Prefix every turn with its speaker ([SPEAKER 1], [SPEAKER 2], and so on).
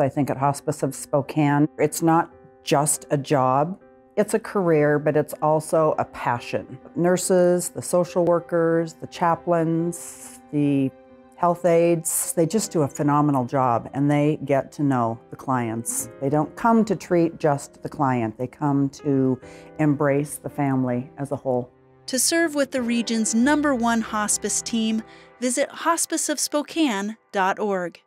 [SPEAKER 1] I think at Hospice of Spokane, it's not just a job, it's a career, but it's also a passion. Nurses, the social workers, the chaplains, the health aides, they just do a phenomenal job and they get to know the clients. They don't come to treat just the client, they come to embrace the family as a whole.
[SPEAKER 2] To serve with the region's number one hospice team, visit hospiceofspokane.org.